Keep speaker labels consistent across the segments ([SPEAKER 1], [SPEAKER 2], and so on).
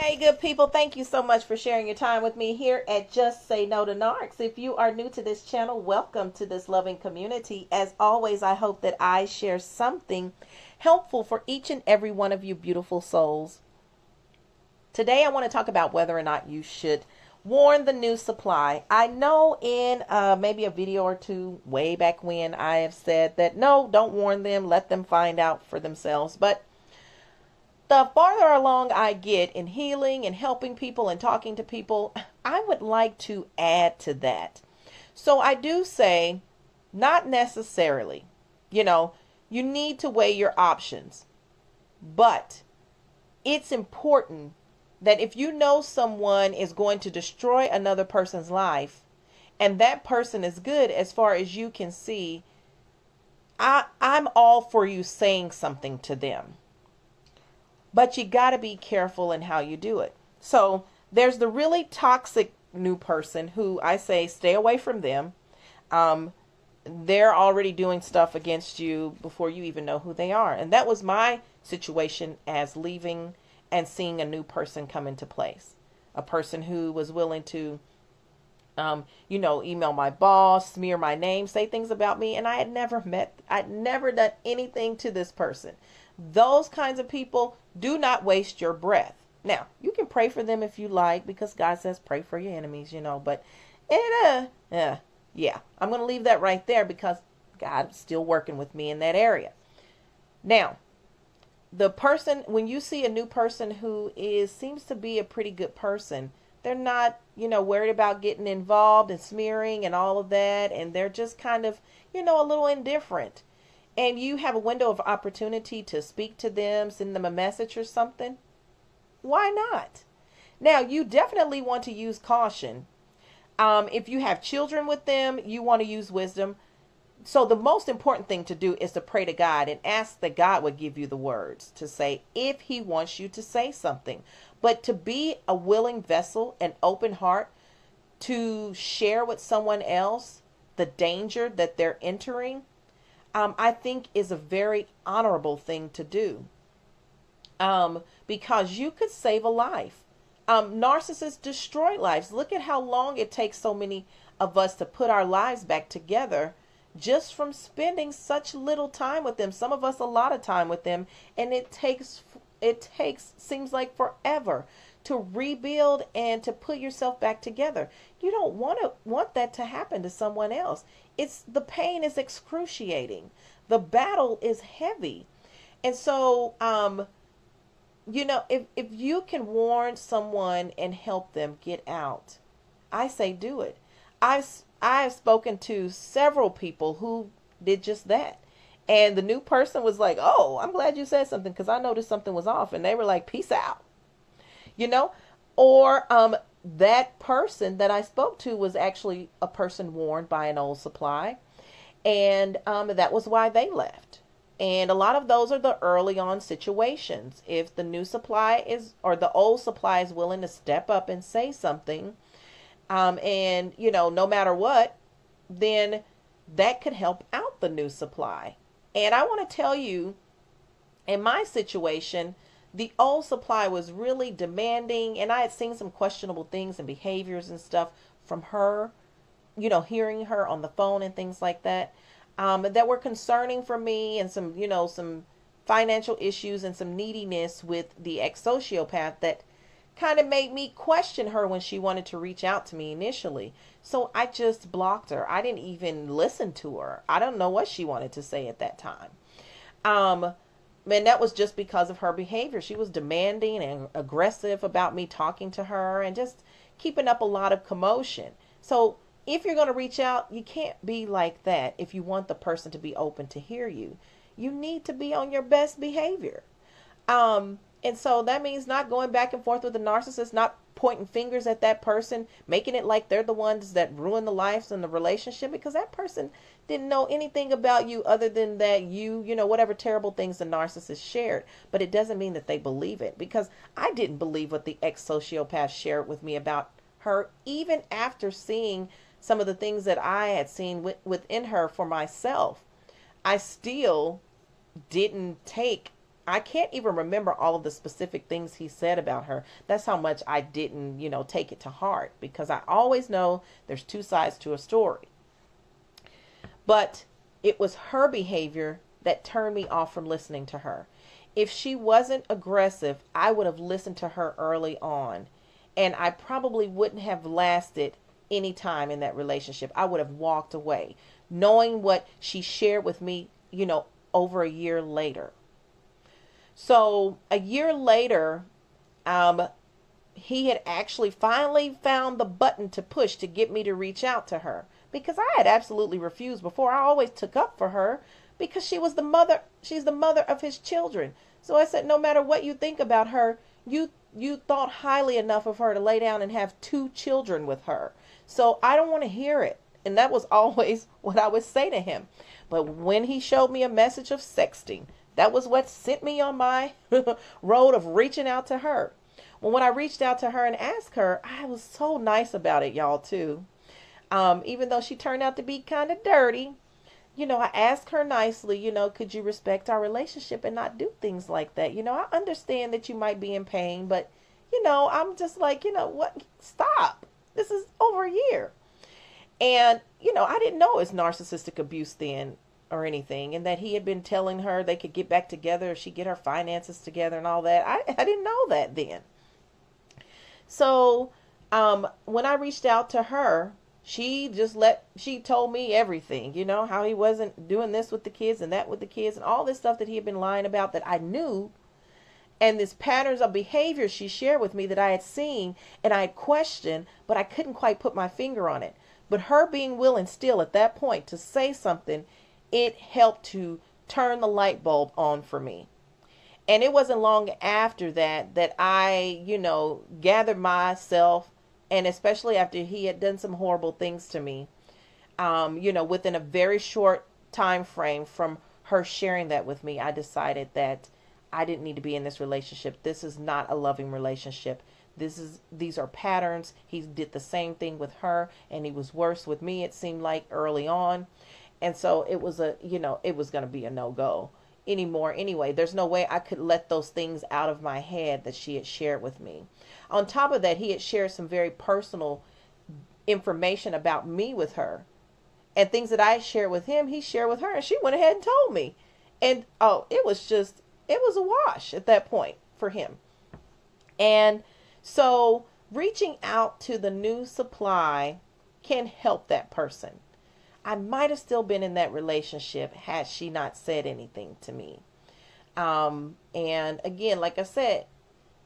[SPEAKER 1] Hey, good people, thank you so much for sharing your time with me here at Just Say No to Narcs. If you are new to this channel, welcome to this loving community. As always, I hope that I share something helpful for each and every one of you beautiful souls. Today, I want to talk about whether or not you should warn the new supply. I know in uh, maybe a video or two way back when I have said that no, don't warn them, let them find out for themselves. But the farther along I get in healing and helping people and talking to people, I would like to add to that. So I do say, not necessarily. You know, you need to weigh your options. But it's important that if you know someone is going to destroy another person's life and that person is good as far as you can see, I, I'm all for you saying something to them but you got to be careful in how you do it. So there's the really toxic new person who I say stay away from them. Um, they're already doing stuff against you before you even know who they are. And that was my situation as leaving and seeing a new person come into place. A person who was willing to, um, you know, email my boss, smear my name, say things about me. And I had never met, I'd never done anything to this person. Those kinds of people do not waste your breath. Now, you can pray for them if you like because God says pray for your enemies, you know, but it uh, uh yeah, I'm going to leave that right there because God's still working with me in that area. Now, the person when you see a new person who is seems to be a pretty good person, they're not, you know, worried about getting involved and smearing and all of that and they're just kind of, you know, a little indifferent and you have a window of opportunity to speak to them, send them a message or something, why not? Now, you definitely want to use caution. Um, if you have children with them, you want to use wisdom. So, the most important thing to do is to pray to God and ask that God would give you the words to say if He wants you to say something. But to be a willing vessel, an open heart to share with someone else the danger that they're entering um, I think is a very honorable thing to do. Um, because you could save a life. Um, narcissists destroy lives. Look at how long it takes so many of us to put our lives back together just from spending such little time with them. Some of us a lot of time with them, and it takes it takes seems like forever to rebuild and to put yourself back together. You don't want to want that to happen to someone else. It's the pain is excruciating. The battle is heavy. And so um you know, if if you can warn someone and help them get out, I say do it. I've I've spoken to several people who did just that. And the new person was like, "Oh, I'm glad you said something because I noticed something was off." And they were like, "Peace out." You know? Or um that person that I spoke to was actually a person warned by an old supply. And um, that was why they left. And a lot of those are the early on situations. If the new supply is or the old supply is willing to step up and say something um, and you know no matter what then that could help out the new supply. And i want to tell you in my situation the old supply was really demanding and I had seen some questionable things and behaviors and stuff from her, you know, hearing her on the phone and things like that, um, that were concerning for me and some, you know, some financial issues and some neediness with the ex sociopath that kind of made me question her when she wanted to reach out to me initially. So I just blocked her. I didn't even listen to her. I don't know what she wanted to say at that time. Um, and that was just because of her behavior. She was demanding and aggressive about me talking to her and just keeping up a lot of commotion. So, if you're going to reach out, you can't be like that if you want the person to be open to hear you. You need to be on your best behavior. Um, and so that means not going back and forth with the narcissist, not pointing fingers at that person, making it like they're the ones that ruin the lives and the relationship because that person didn't know anything about you other than that you, you know, whatever terrible things the narcissist shared. But it doesn't mean that they believe it because I didn't believe what the ex sociopath shared with me about her, even after seeing some of the things that I had seen within her for myself. I still didn't take I can't even remember all of the specific things he said about her. That's how much I didn't, you know, take it to heart because I always know there's two sides to a story. But it was her behavior that turned me off from listening to her. If she wasn't aggressive, I would have listened to her early on. And I probably wouldn't have lasted any time in that relationship. I would have walked away, knowing what she shared with me, you know, over a year later. So a year later, um, he had actually finally found the button to push to get me to reach out to her because I had absolutely refused before. I always took up for her because she was the mother, she's the mother of his children. So I said, no matter what you think about her, you you thought highly enough of her to lay down and have two children with her. So I don't want to hear it. And that was always what I would say to him. But when he showed me a message of sexting, that was what sent me on my road of reaching out to her. Well, when I reached out to her and asked her, I was so nice about it, y'all, too. Um, even though she turned out to be kind of dirty, you know, I asked her nicely, you know, could you respect our relationship and not do things like that? You know, I understand that you might be in pain, but, you know, I'm just like, you know, what? Stop. This is over a year. And, you know, I didn't know it was narcissistic abuse then or anything and that he had been telling her they could get back together if she get her finances together and all that. I, I didn't know that then. So um, when I reached out to her, she just let she told me everything, you know, how he wasn't doing this with the kids and that with the kids and all this stuff that he had been lying about that I knew and this patterns of behavior she shared with me that I had seen and I had questioned, but I couldn't quite put my finger on it. But her being willing still at that point to say something it helped to turn the light bulb on for me. And it wasn't long after that that I, you know, gathered myself, and especially after he had done some horrible things to me, um, you know, within a very short time frame from her sharing that with me, I decided that I didn't need to be in this relationship. This is not a loving relationship. This is these are patterns. He did the same thing with her and he was worse with me it seemed like early on. And so it was a, you know, it was going to be a no go anymore anyway. There's no way I could let those things out of my head that she had shared with me. On top of that, he had shared some very personal information about me with her. And things that I shared with him, he shared with her, and she went ahead and told me. And oh, it was just, it was a wash at that point for him. And so reaching out to the new supply can help that person. I might have still been in that relationship had she not said anything to me. Um, and again, like I said,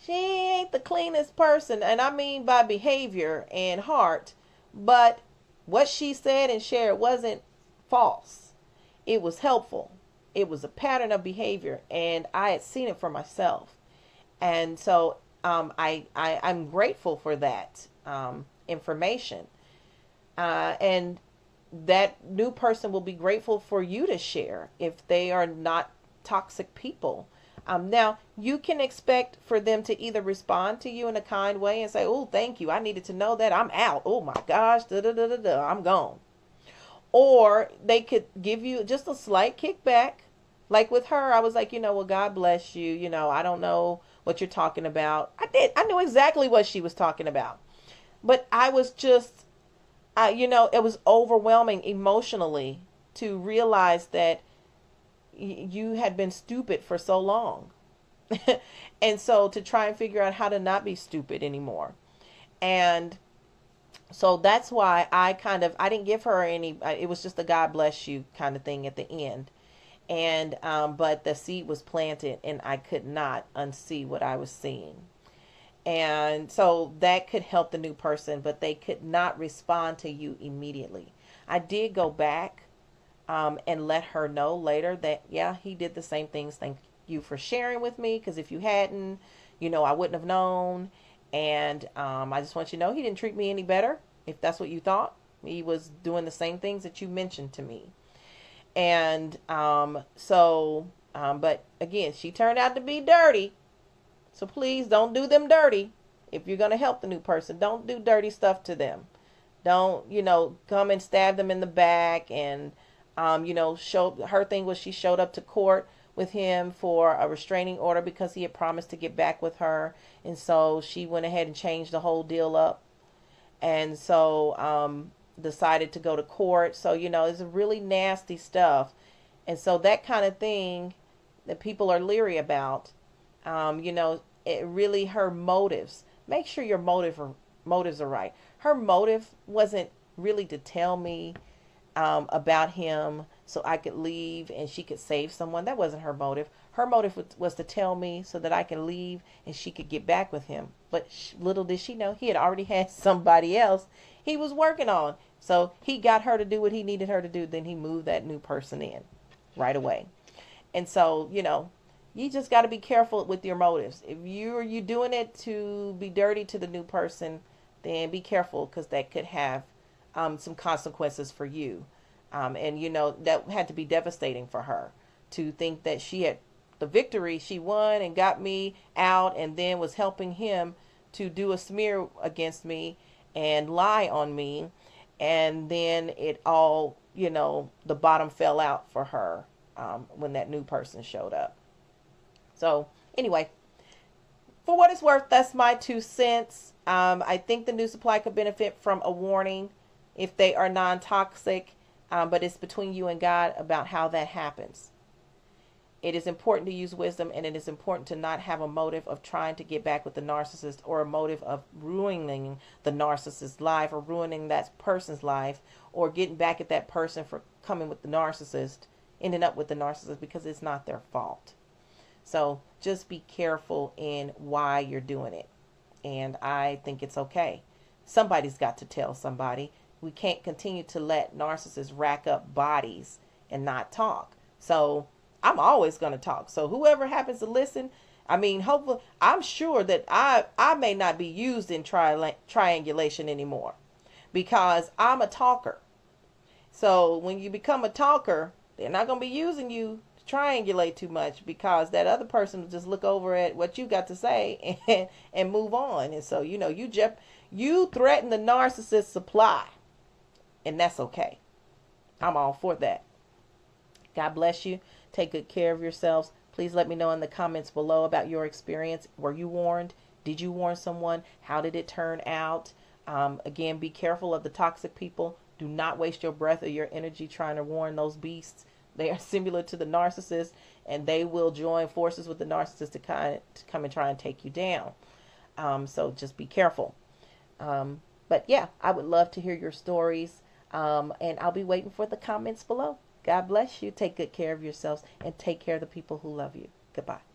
[SPEAKER 1] she ain't the cleanest person, and I mean by behavior and heart, but what she said and shared wasn't false. It was helpful. It was a pattern of behavior, and I had seen it for myself. And so um, I, I, I'm grateful for that um, information. Uh, and that new person will be grateful for you to share if they are not toxic people. Um, now, you can expect for them to either respond to you in a kind way and say, Oh, thank you. I needed to know that. I'm out. Oh my gosh. Da, da, da, da, da. I'm gone. Or they could give you just a slight kickback. Like with her, I was like, you know, well, God bless you. You know, I don't know what you're talking about. I did. I knew exactly what she was talking about. But I was just I, you know, it was overwhelming emotionally to realize that y- you had been stupid for so long. and so to try and figure out how to not be stupid anymore. And so that's why I kind of I didn't give her any it was just a God bless you kind of thing at the end. And um but the seed was planted and I could not unsee what I was seeing. And so that could help the new person, but they could not respond to you immediately. I did go back um, and let her know later that, yeah, he did the same things. Thank you for sharing with me because if you hadn't, you know, I wouldn't have known. And um, I just want you to know he didn't treat me any better. If that's what you thought, he was doing the same things that you mentioned to me. And um, so, um, but again, she turned out to be dirty. So please don't do them dirty. If you're going to help the new person, don't do dirty stuff to them. Don't, you know, come and stab them in the back and, um, you know, show her thing was she showed up to court with him for a restraining order because he had promised to get back with her. And so she went ahead and changed the whole deal up. And so um, decided to go to court. So, you know, it's really nasty stuff. And so that kind of thing that people are leery about, um, you know, it really her motives. Make sure your motive or motives are right. Her motive wasn't really to tell me um, about him so I could leave and she could save someone. That wasn't her motive. Her motive was, was to tell me so that I could leave and she could get back with him. But sh- little did she know, he had already had somebody else he was working on. So he got her to do what he needed her to do. Then he moved that new person in right away. And so, you know, you just got to be careful with your motives. If you are you doing it to be dirty to the new person, then be careful because that could have um, some consequences for you. Um, and you know that had to be devastating for her to think that she had the victory she won and got me out, and then was helping him to do a smear against me and lie on me, and then it all you know the bottom fell out for her um, when that new person showed up. So anyway, for what it's worth, that's my two cents. Um, I think the new supply could benefit from a warning if they are non toxic, um, but it's between you and God about how that happens. It is important to use wisdom and it is important to not have a motive of trying to get back with the narcissist or a motive of ruining the narcissist's life or ruining that person's life or getting back at that person for coming with the narcissist, ending up with the narcissist because it's not their fault. So just be careful in why you're doing it. And I think it's okay. Somebody's got to tell somebody we can't continue to let narcissists rack up bodies and not talk. So I'm always going to talk. So whoever happens to listen, I mean, hopefully, I'm sure that I I may not be used in tri- triangulation anymore because I'm a talker. So when you become a talker, they're not going to be using you triangulate too much because that other person will just look over at what you got to say and and move on. And so you know you jep- you threaten the narcissist supply and that's okay. I'm all for that. God bless you. Take good care of yourselves. Please let me know in the comments below about your experience. Were you warned? Did you warn someone? How did it turn out? Um, again, be careful of the toxic people. Do not waste your breath or your energy trying to warn those beasts. They are similar to the narcissist, and they will join forces with the narcissist to, kind to come and try and take you down. Um, so just be careful. Um, but yeah, I would love to hear your stories. Um, and I'll be waiting for the comments below. God bless you. Take good care of yourselves and take care of the people who love you. Goodbye.